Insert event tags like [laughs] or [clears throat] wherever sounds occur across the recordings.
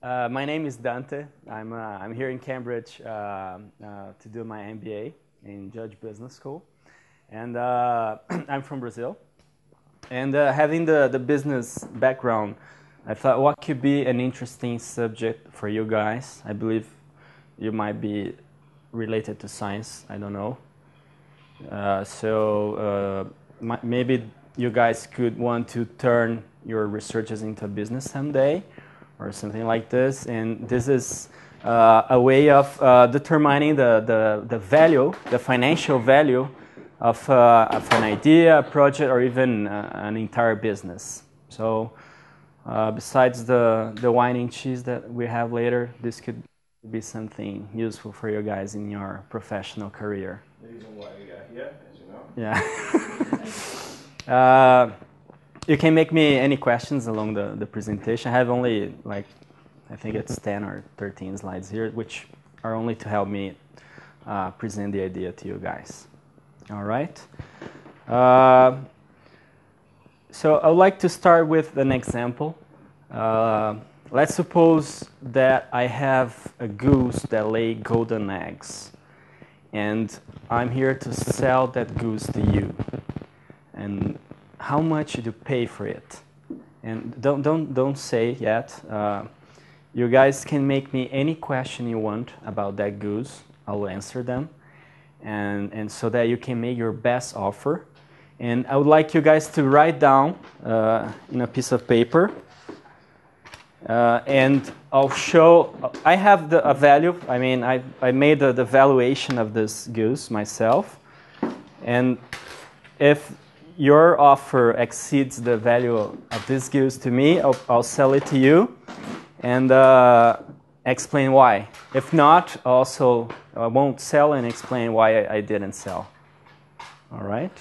Uh, my name is Dante. I'm, uh, I'm here in Cambridge uh, uh to do my MBA in Judge Business School. And uh, [clears throat] I'm from Brazil. And uh, having the, the business background, I thought what could be an interesting subject for you guys. I believe you might be related to science, I don't know. so maybe you guys could want to turn your researches into a business someday or something like this. And this is uh, a way of uh, determining the, the, the, value, the financial value of, uh, of an idea, a project, or even uh, an entire business. So uh, besides the, the wine and cheese that we have later, this could be something useful for you guys in your professional career. The reason why we got here, as you know. Yeah. [laughs] you can make me any questions along the, the presentation. I have only like, I think it's 10 or 13 slides here, which are only to help me uh, present the idea to you guys. All right. Uh, so I would like to start with an example. Uh, let's suppose that I have a goose that lay golden eggs, and I'm here to sell that goose to you. And how much do you pay for it. And don't, don't, don't say yet. Uh, you guys can make me any question you want about that goose. I'll answer them. And, and so that you can make your best offer. And I would like you guys to write down uh, in a piece of paper. Uh, and I'll show, I have the, a value. I mean, I, I made the, the valuation of this goose myself. And if your offer exceeds the value of this goose to me, I'll, I'll sell it to you and uh, explain why. If not, also I won't sell and explain why I, I didn't sell. All right?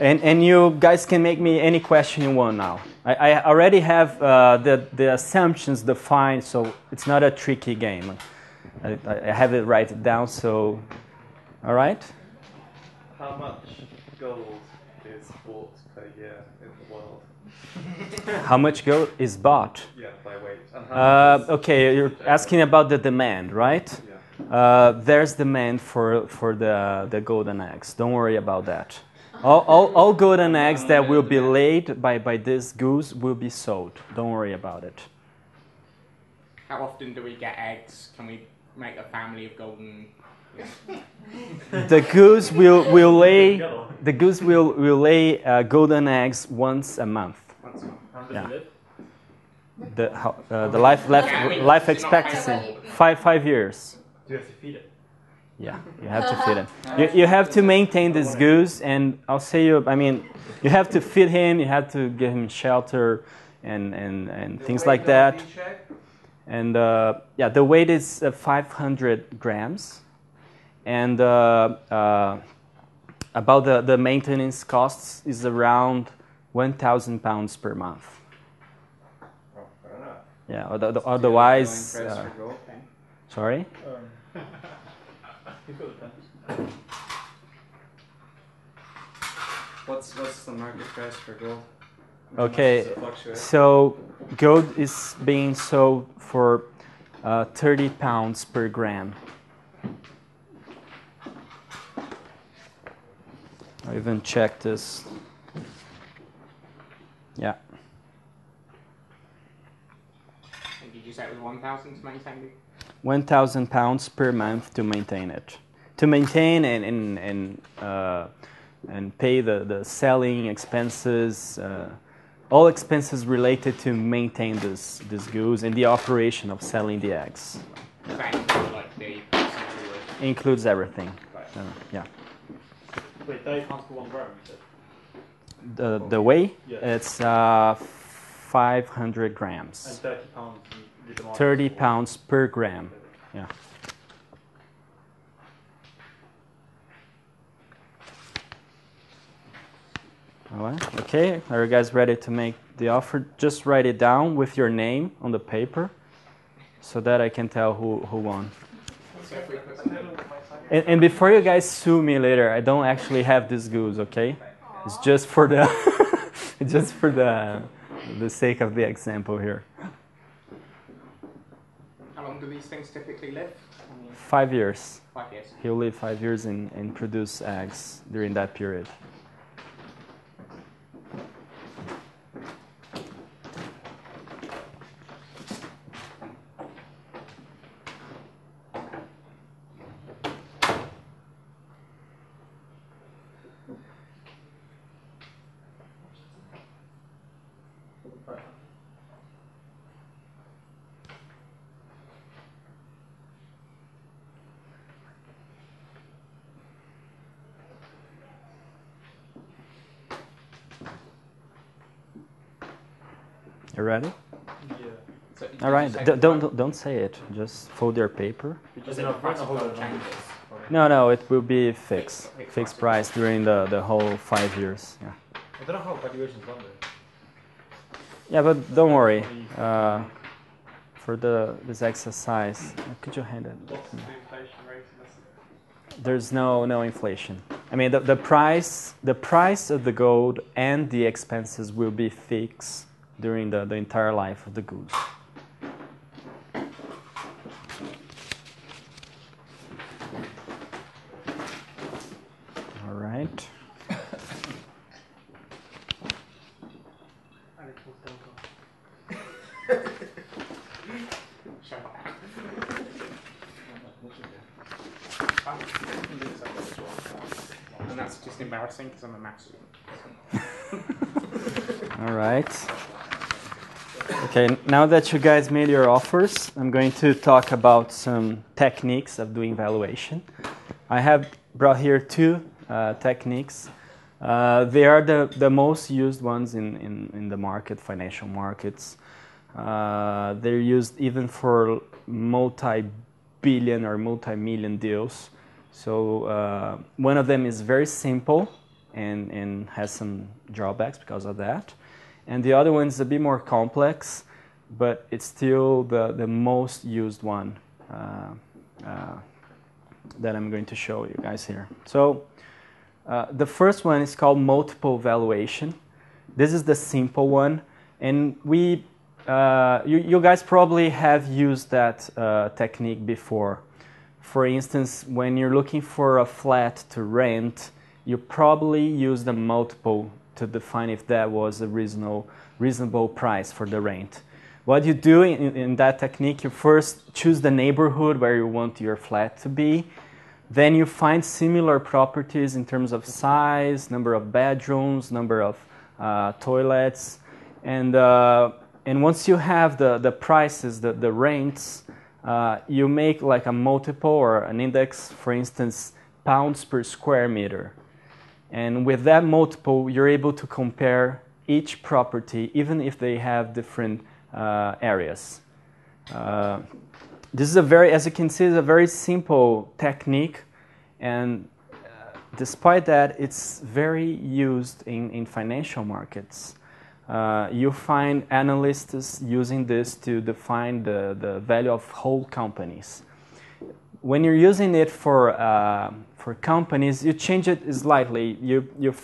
And, and you guys can make me any question you want now. I, I already have uh, the, the assumptions defined, so it's not a tricky game. I, I have it write down, so, all right? How much? Gold is bought per year in the world? [laughs] How much gold is bought? Yeah, by weight. Uh, okay, you're asking about the demand, right? Yeah. Uh, there's demand for, for the, the golden eggs. Don't worry about that. All, all, all golden [laughs] eggs that will be laid by, by this goose will be sold. Don't worry about it. How often do we get eggs? Can we make a family of golden the goose will, will [laughs] lay the goose will, will lay uh, golden eggs once a month. Once a month. Yeah. The, uh, the life, life, life expectancy five five years. Do you have to feed it? Yeah, you have to feed him. [laughs] You, you have to maintain this goose, and I'll say you. I mean, you have to feed him. You have to give him shelter and and, and things like that. And uh, yeah, the weight is uh, 500 grams and uh, uh, about the, the maintenance costs is around 1,000 pounds per month. Oh, fair enough. Yeah, otherwise. Uh, sorry? Um, [laughs] what's, what's the market price for gold? Okay, so gold is being sold for uh, 30 pounds per gram. I even checked this. Yeah. And did you say it was 1,000 to maintain it? 1,000 pounds per month to maintain it. To maintain and, and, and, uh, and pay the, the selling expenses, uh, all expenses related to maintain this, this goose and the operation of selling the eggs. Like the Includes everything. Right. Uh, yeah. Wait, 30 pounds per one gram, you said? The, the weight, Yeah. it's uh, 500 And grams. 30 pounds 30 pounds per gram. Yeah. All right. Okay. Are you guys ready to make the offer? Just write it down with your name on the paper, so that I can tell who who won. And, and before you guys sue me later, I don't actually have this goose. Okay. It's just for the [laughs] just for the the sake of the example here. How long do these things typically live? Five years. Five years. He'll live five years and, and produce eggs during that period. You ready? Yeah. So All right. did you say D- don't price- don't don't say it. Just fold your paper. Was it the price of changes? No, no, it will be fixed, Fixed fixed price. price during the, the whole five years. Yeah. I don't know how valuations run there. Yeah, but don't worry. Uh, for the this exercise, uh, could you hand it? What's the inflation rate in? There's no no inflation. I mean, the, the price the price of the gold and the expenses will be fixed during the, the entire life of the goose. All right. Show that. I can do this over as well. And that's just embarrassing because I'm a student. [laughs] All right. Okay, now that you guys made your offers, I'm going to talk about some techniques of doing valuation. I have brought here two uh, techniques. Uh, they are the, the most used ones in, in, in the market, financial markets. Uh, they're used even for multi billion or multi million deals. So, uh, one of them is very simple and, and has some drawbacks because of that. And the other one is a bit more complex, but it's still the, the most used one uh, uh, that I'm going to show you guys here. So, uh, the first one is called multiple valuation. This is the simple one, and we, uh, you, you guys probably have used that uh, technique before. For instance, when you're looking for a flat to rent, you probably use the multiple to define if that was a reasonable, reasonable price for the rent. What you do in, in that technique, you first choose the neighborhood where you want your flat to be. Then you find similar properties in terms of size, number of bedrooms, number of uh, toilets, and uh, and once you have the, the prices, the, the rents, uh, you make like a multiple or an index, for instance, pounds per square meter. And with that multiple, you're able to compare each property, even if they have different uh, areas. Uh, this is a very, as you can see, it's a very simple technique, and uh, despite that, it's very used in, in financial markets. Uh, you find analysts using this to define the, the value of whole companies. When you're using it for, uh, for companies, you change it slightly. You, you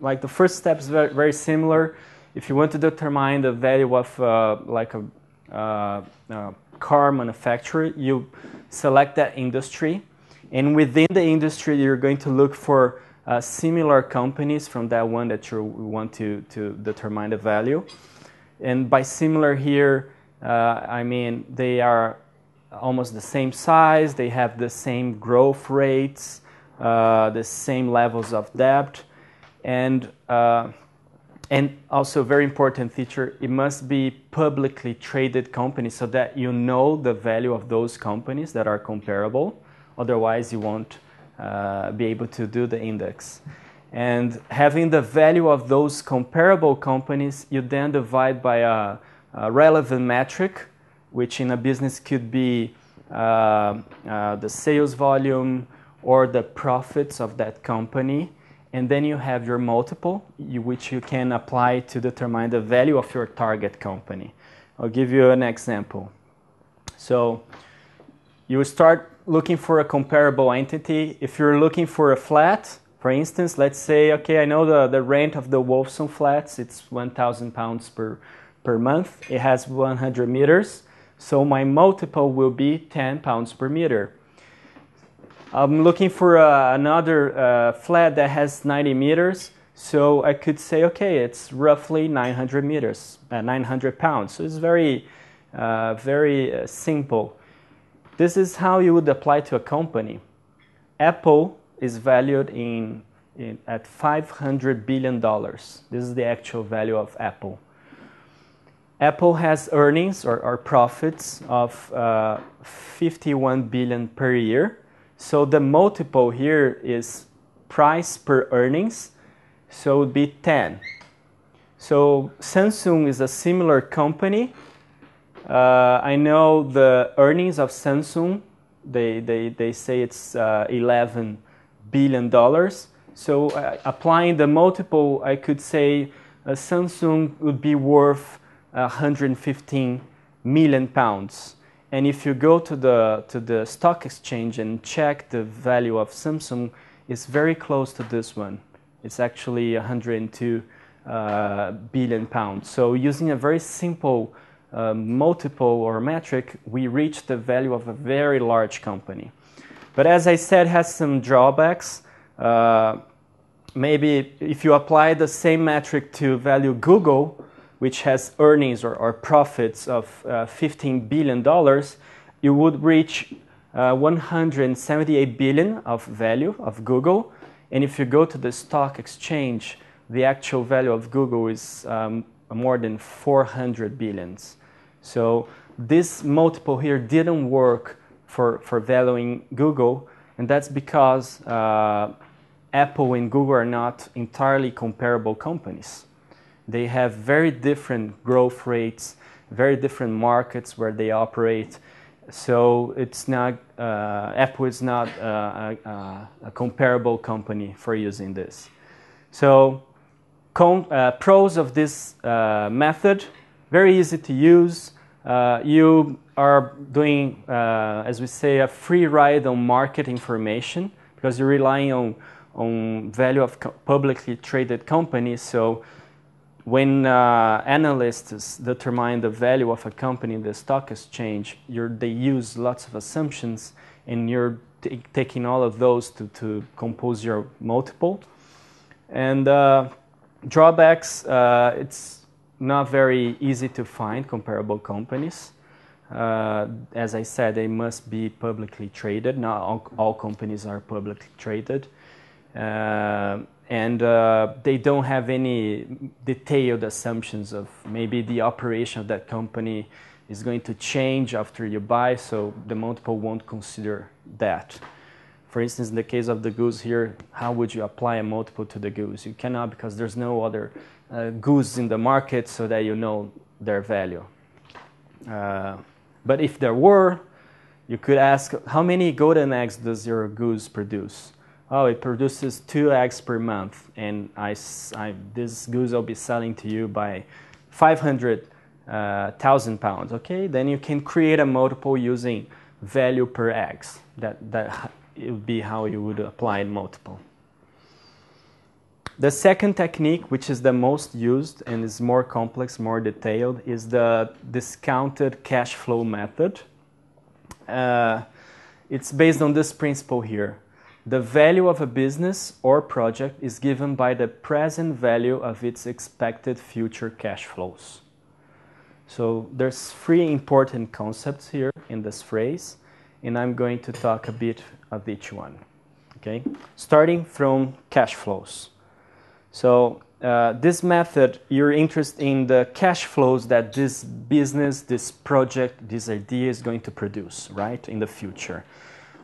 like the first step is very, very similar. If you want to determine the value of uh, like a uh, uh, car manufacturer, you select that industry, and within the industry, you're going to look for uh, similar companies from that one that you want to, to determine the value. And by similar here, uh, I mean they are almost the same size, they have the same growth rates, uh, the same levels of debt, and uh, and also very important feature, it must be publicly traded companies so that you know the value of those companies that are comparable. Otherwise, you won't uh, be able to do the index. And having the value of those comparable companies, you then divide by a, a relevant metric, which in a business could be uh, uh, the sales volume or the profits of that company. And then you have your multiple, you, which you can apply to determine the value of your target company. I'll give you an example. So you start looking for a comparable entity. If you're looking for a flat, for instance, let's say, okay, I know the, the rent of the Wolfson flats, it's 1,000 pounds per, per month. It has 100 meters. So my multiple will be 10 pounds per meter. I'm looking for uh, another uh, flat that has 90 meters. So I could say, okay, it's roughly 900 meters, uh, 900 pounds. So it's very, uh, very uh, simple. This is how you would apply to a company. Apple is valued in, in at 500 billion dollars. This is the actual value of Apple. Apple has earnings or, or profits of uh, 51 billion per year. So the multiple here is price per earnings. So it would be 10. So Samsung is a similar company. Uh, I know the earnings of Samsung. They, they, they say it's uh, 11 billion dollars. So uh, applying the multiple, I could say uh, Samsung would be worth 115 million pounds. And if you go to the, to the stock exchange and check the value of Samsung, it's very close to this one. It's actually 102 uh, billion pounds. So using a very simple uh, multiple or metric, we reach the value of a very large company. But as I said, has some drawbacks. Uh, maybe if you apply the same metric to value Google, which has earnings or, or profits of uh, $15 billion, you would reach uh, 178 billion of value of Google. And if you go to the stock exchange, the actual value of Google is um, more than 400 billions. So this multiple here didn't work for, for valuing Google, and that's because uh, Apple and Google are not entirely comparable companies. They have very different growth rates, very different markets where they operate. So it's not uh, Apple is not uh, a, a, comparable company for using this. So con- uh, pros of this uh, method: very easy to use. Uh, you are doing, uh, as we say, a free ride on market information because you're relying on on value of publicly traded companies. So when uh, analysts determine the value of a company in the stock exchange, they use lots of assumptions, and you're taking all of those to, to compose your multiple. And uh, drawbacks, uh, it's not very easy to find comparable companies. Uh, as I said, they must be publicly traded. Not all, all companies are publicly traded. And uh, they don't have any detailed assumptions of maybe the operation of that company is going to change after you buy, so the multiple won't consider that. For instance, in the case of the goose here, how would you apply a multiple to the goose? You cannot because there's no other uh, goose in the market so that you know their value. Uh, but if there were, you could ask how many golden eggs does your goose produce? Oh, it produces two eggs per month, and I, I, this goose I'll be selling to you by 500,000 uh, pounds. Okay, then you can create a multiple using value per eggs. That, that it would be how you would apply multiple. The second technique, which is the most used and is more complex, more detailed, is the discounted cash flow method. Uh, it's based on this principle here. The value of a business or project is given by the present value of its expected future cash flows. So there's three important concepts here in this phrase, and I'm going to talk a bit of each one. Okay, starting from cash flows. So uh, this method, you're interested in the cash flows that this business, this project, this idea is going to produce, right, in the future.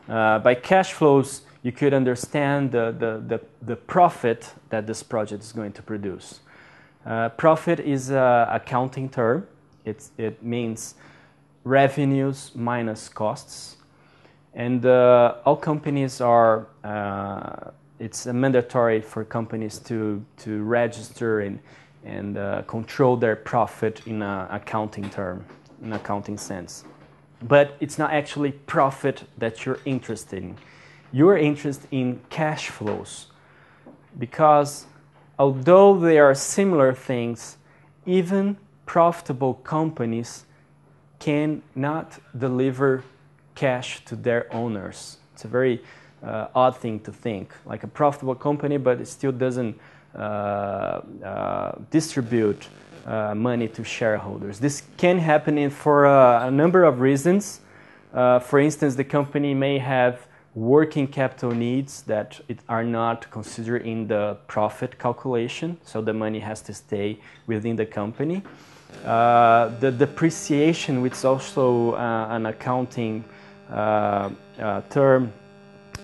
Uh, by cash flows, you could understand the, the, the, the profit that this project is going to produce. Uh, profit is an accounting term. It's, it means revenues minus costs. And uh, all companies are, uh, it's mandatory for companies to, to register and, and uh, control their profit in an accounting term, in accounting sense. But it's not actually profit that you're interested in your interest in cash flows. Because although they are similar things, even profitable companies cannot deliver cash to their owners. It's a very uh, odd thing to think. Like a profitable company, but it still doesn't uh, uh, distribute uh, money to shareholders. This can happen for a number of reasons. for instance, the company may have working capital needs that are not considered in the profit calculation, so the money has to stay within the company. Uh, the depreciation, which is also uh, an accounting uh, uh term,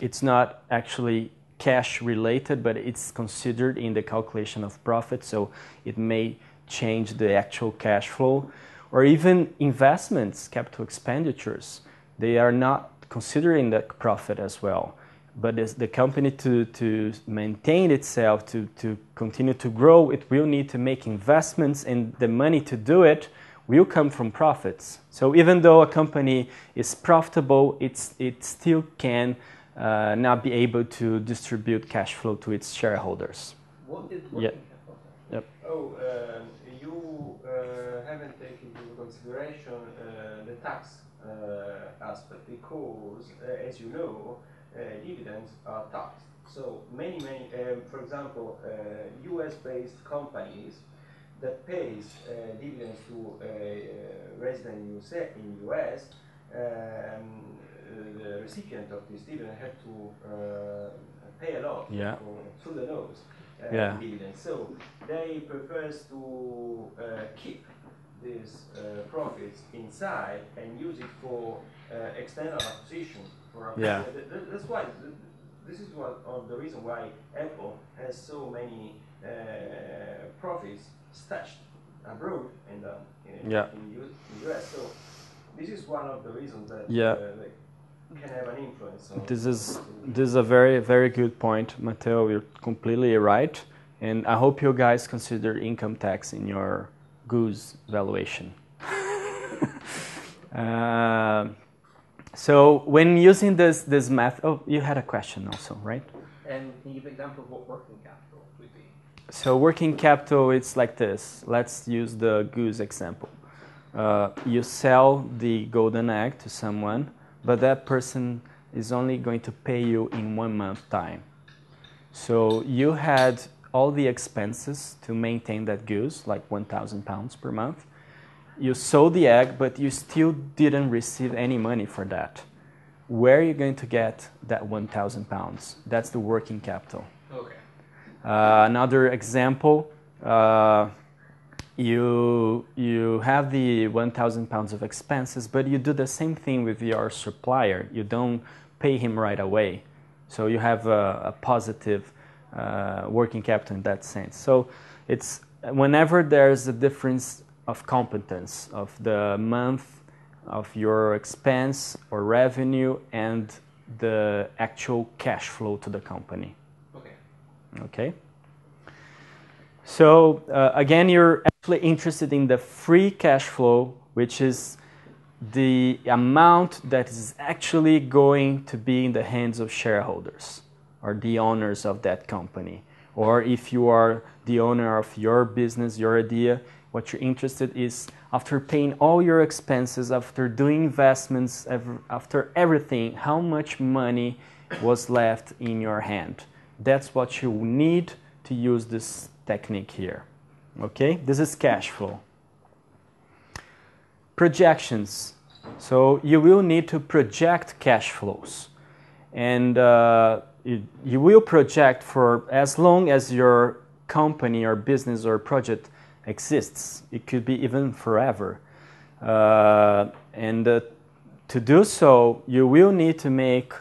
it's not actually cash related, but it's considered in the calculation of profit, so it may change the actual cash flow. Or even investments, capital expenditures, they are not considering the profit as well. But the company to, to maintain itself, to, to continue to grow, it will need to make investments, and the money to do it will come from profits. So even though a company is profitable, it's, it still can uh, not be able to distribute cash flow to its shareholders. What is working capital? Yep. Oh, uh, you uh, haven't taken into consideration uh, the tax aspect because, uh, as you know, uh, dividends are taxed. So many, many, um, for example, US-based companies that pays dividends to a resident in US, um, the recipient of this dividend had to pay a lot yeah. through the nose. Uh, yeah. dividends. So they prefer to uh, keep these uh, profits inside and use it for uh, external acquisition. For yeah. That's why this is what of the reason why Apple has so many uh, profits stashed abroad and um, in, yeah. in, U in US. So this is one of the reasons that yeah. Uh, can have an influence. this is this is a very very good point, Matteo. You're completely right, and I hope you guys consider income tax in your goose valuation. [laughs] uh, so when using this this method, oh, you had a question also, right? And can you give an example of what working capital would be? So working capital, it's like this. Let's use the goose example. Uh, you sell the golden egg to someone, but that person is only going to pay you in one month time. So you had all the expenses to maintain that goose, like 1,000 pounds per month. You sold the egg, but you still didn't receive any money for that. Where are you going to get that 1,000 pounds? That's the working capital. Okay. Uh, another example, uh, you, you have the 1,000 pounds of expenses, but you do the same thing with your supplier. You don't pay him right away. So you have a, a positive uh, working capital in that sense. So it's whenever there's a difference of competence of the month of your expense or revenue and the actual cash flow to the company. Okay. Okay. So uh, again, you're actually interested in the free cash flow, which is the amount that is actually going to be in the hands of shareholders are the owners of that company. Or if you are the owner of your business, your idea, what you're interested is after paying all your expenses, after doing investments, after everything, how much money was left in your hand. That's what you need to use this technique here. Okay, this is cash flow. Projections. So you will need to project cash flows. And uh, you, you will project for as long as your company or business or project exists. It could be even forever. Uh, and uh, to do so, you will need to make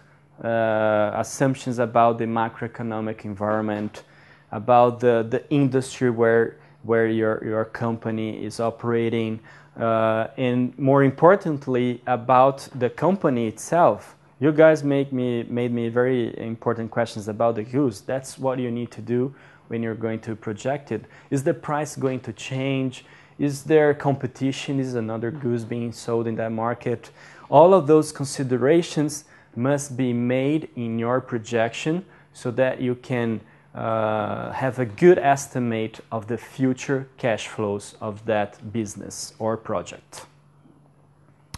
uh, assumptions about the macroeconomic environment, about the, the industry where, where your, your company is operating, uh, and more importantly, about the company itself you guys make me made me very important questions about the goose. That's what you need to do when you're going to project it. Is the price going to change? Is there competition? Is another goose being sold in that market? All of those considerations must be made in your projection so that you can uh, have a good estimate of the future cash flows of that business or project.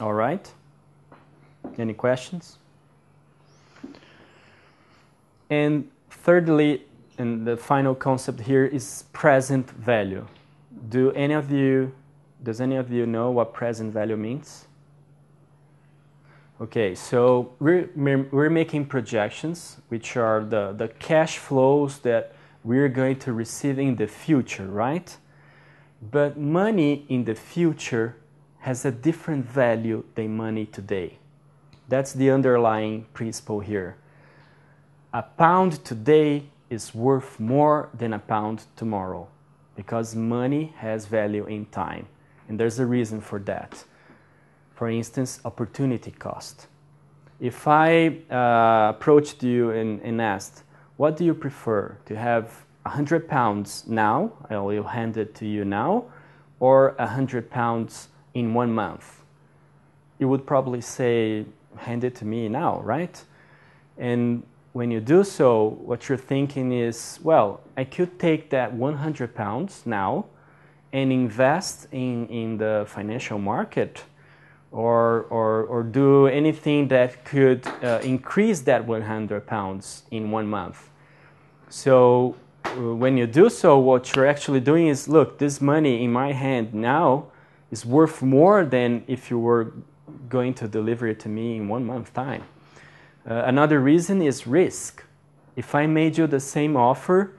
All right. Any questions? And thirdly, and the final concept here is present value. Do any of you, does any of you know what present value means? Okay, so we're, we're making projections, which are the, the cash flows that we're going to receive in the future, right? But money in the future has a different value than money today. That's the underlying principle here. A pound today is worth more than a pound tomorrow because money has value in time. And there's a reason for that. For instance, opportunity cost. If I uh, approached you and, and asked, what do you prefer? To have 100 pounds now, I will hand it to you now, or 100 pounds in one month? You would probably say, hand it to me now, right? And when you do so, what you're thinking is, well, I could take that 100 pounds now and invest in, in the financial market or, or, or do anything that could uh, increase that 100 pounds in one month. So uh, when you do so, what you're actually doing is look, this money in my hand now is worth more than if you were going to deliver it to me in one month time. Uh, another reason is risk. If I made you the same offer,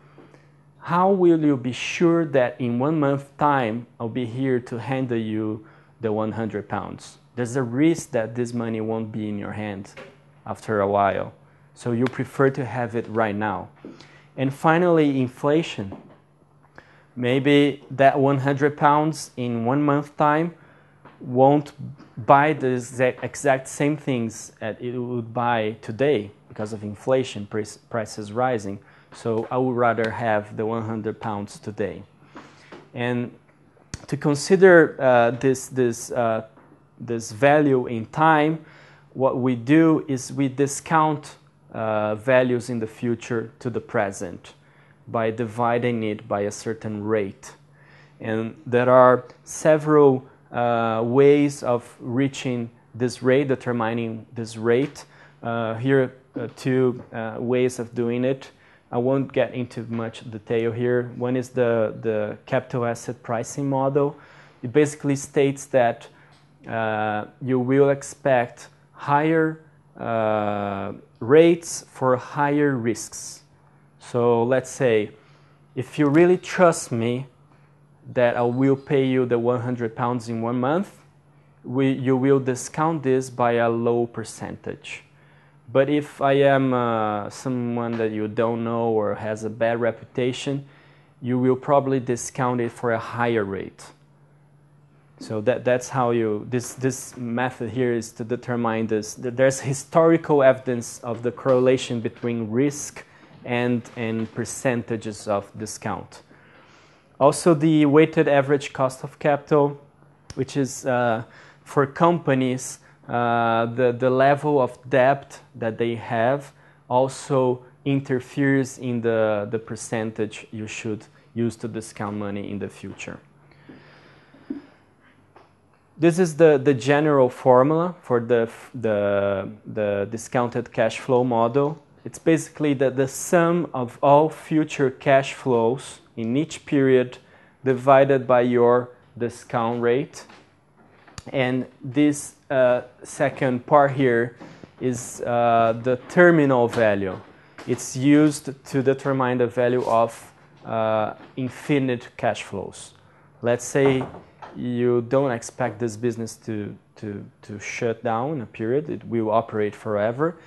how will you be sure that in one month time I'll be here to handle you the 100 pounds? There's a risk that this money won't be in your hand after a while. So you prefer to have it right now. And finally, inflation. Maybe that 100 pounds in one month time won't buy the exact same things that it would buy today because of inflation, prices rising. So I would rather have the 100 pounds today. And to consider uh, this, this, uh, this value in time, what we do is we discount uh, values in the future to the present by dividing it by a certain rate. And there are several uh, ways of reaching this rate, determining this rate. Uh, here are two uh, ways of doing it. I won't get into much detail here. One is the, the capital asset pricing model. It basically states that uh, you will expect higher uh, rates for higher risks. So let's say if you really trust me that I will pay you the 100 pounds in one month, we, you will discount this by a low percentage. But if I am uh, someone that you don't know or has a bad reputation, you will probably discount it for a higher rate. So that, that's how you, this, this method here is to determine this. There's historical evidence of the correlation between risk and, and percentages of discount. Also, the weighted average cost of capital, which is uh, for companies, uh, the, the level of debt that they have also interferes in the, the percentage you should use to discount money in the future. This is the, the general formula for the, the, the discounted cash flow model. It's basically the, the sum of all future cash flows in each period divided by your discount rate. And this uh, second part here is uh, the terminal value. It's used to determine the value of uh, infinite cash flows. Let's say you don't expect this business to, to, to shut down in a period, it will operate forever.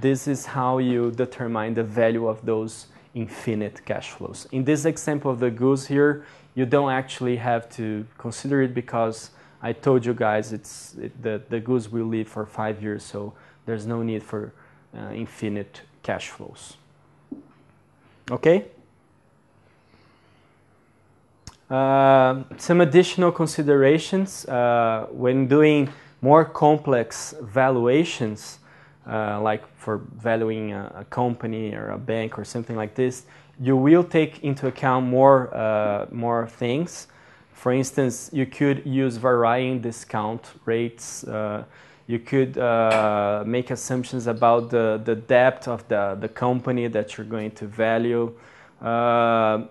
This is how you determine the value of those infinite cash flows. In this example of the goose here, you don't actually have to consider it because I told you guys it's it, the, the goose will live for five years, so there's no need for uh, infinite cash flows. Okay? Uh, some additional considerations uh, when doing more complex valuations, uh, like for valuing a, a, company or a bank or something like this, you will take into account more, uh, more things. For instance, you could use varying discount rates. Uh, you could uh, make assumptions about the, the depth of the, the company that you're going to value. Uh,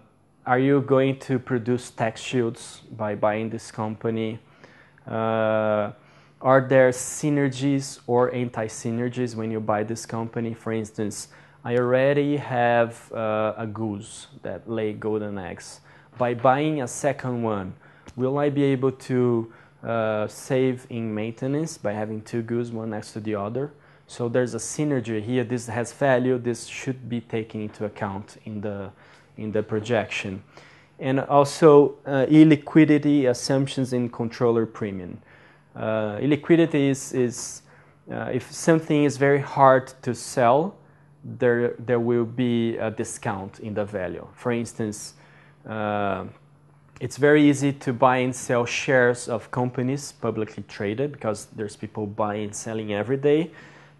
are you going to produce tax shields by buying this company? Are there synergies or anti-synergies when you buy this company? For instance, I already have uh, a goose that lay golden eggs. By buying a second one, will I be able to uh, save in maintenance by having two goose, one next to the other? So there's a synergy here. This has value. This should be taken into account in the in the projection, and also uh, illiquidity assumptions in controller premium. Uh, illiquidity is, is uh, if something is very hard to sell, there, there will be a discount in the value. For instance, uh, it's very easy to buy and sell shares of companies publicly traded because there's people buying and selling every day.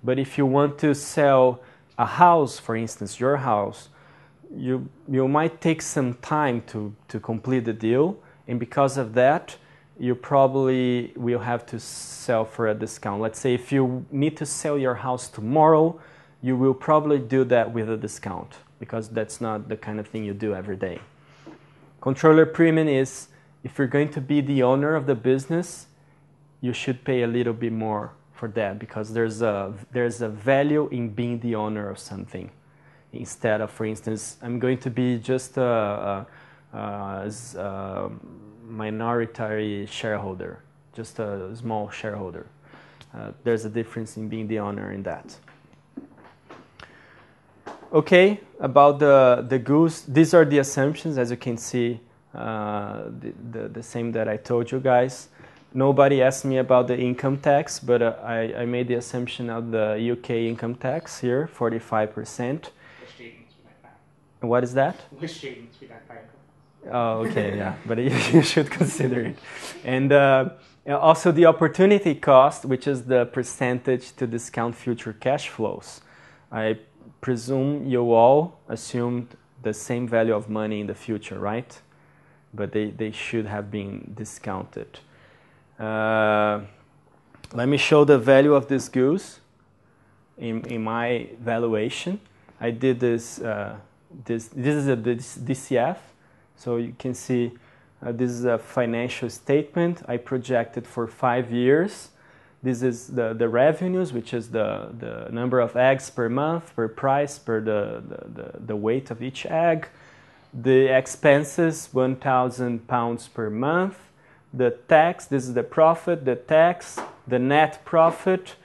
But if you want to sell a house, for instance, your house, you, you might take some time to, to complete the deal. And because of that, you probably will have to sell for a discount. Let's say if you need to sell your house tomorrow, you will probably do that with a discount because that's not the kind of thing you do every day. Controller premium is if you're going to be the owner of the business, you should pay a little bit more for that because there's a there's a value in being the owner of something instead of, for instance, I'm going to be just a, a, a, a minority shareholder, just a small shareholder. Uh, there's a difference in being the owner in that. Okay, about the, the goose, these are the assumptions, as you can see, uh, the, the, the, same that I told you guys. Nobody asked me about the income tax, but uh, I, I made the assumption of the UK income tax here, 45%. What is that? We're students, we don't pay Oh, okay, [laughs] yeah, but [laughs] you should consider it. And uh, also the opportunity cost, which is the percentage to discount future cash flows. I presume you all assumed the same value of money in the future, right? But they, they should have been discounted. Uh, let me show the value of this goose in, in my valuation. I did this, uh, this, this is a DCF so you can see uh, this is a financial statement I projected for five years. This is the, the revenues, which is the, the number of eggs per month, per price, per the, the, the, the weight of each egg. The expenses, 1,000 pounds per month. The tax, this is the profit, the tax, the net profit.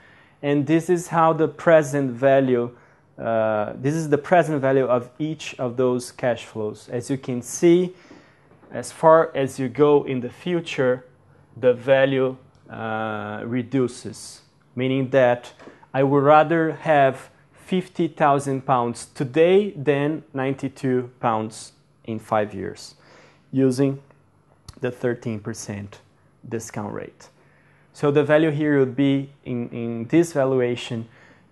And this is how the present value uh, this is the present value of each of those cash flows. As you can see, as far as you go in the future, the value uh, reduces, meaning that I would rather have 50,000 pounds today than 92 pounds in five years using the 13% discount rate. So the value here would be in, in this valuation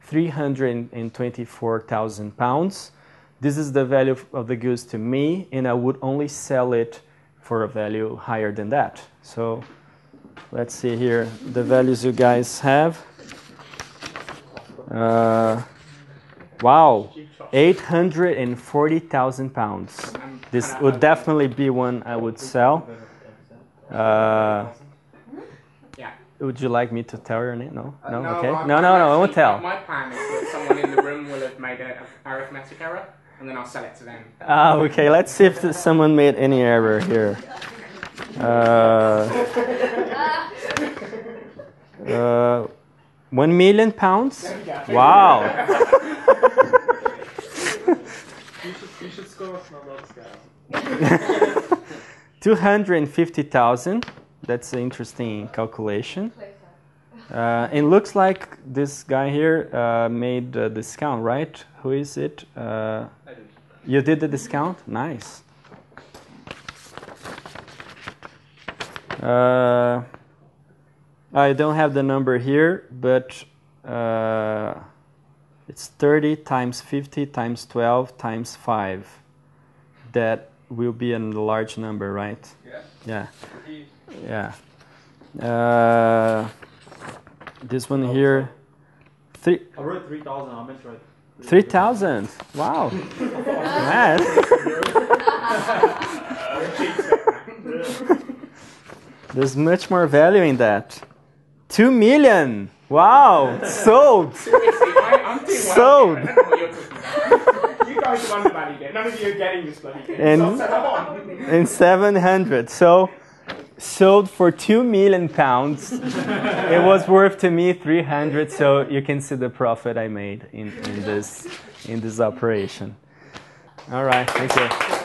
324,000 pounds. This is the value of the goods to me, and I would only sell it for a value higher than that. So let's see here the values you guys have. Uh, wow, 840,000 pounds. This would definitely be one I would sell. Uh, would you like me to tell your name? No? Uh, no? no, okay. my No, no, no, I won't tell. My plan is that someone in the room will have made an arithmetic error, and then I'll sell it to them. Ah, okay. Let's see if someone made any error here. Uh, uh, one million pounds? Wow. You should, you should score us on scale. [laughs] 250,000. That's an interesting calculation. Uh, it looks like this guy here uh, made the discount, right? Who is it? Uh, you did the discount? Nice. Uh, I don't have the number here, but uh, it's 30 times 50 times 12 times 5. That will be a large number, right? Yeah. Yeah. He- Yeah. Uh, this one here, three I wrote 3,000, I meant to write. three thousand. Wow. Man. [laughs] There's much more value in that. Two million. Wow. Sold. Seriously, I, I'm doing. Sold. I don't know what you're talking about. You guys have undervalued it. None of you are getting this bloody game. And- so come on. And seven hundred. So sold for two million pounds. it was worth to me three hundred. So you can see the profit I made in, in this in this operation. All right. Thank you.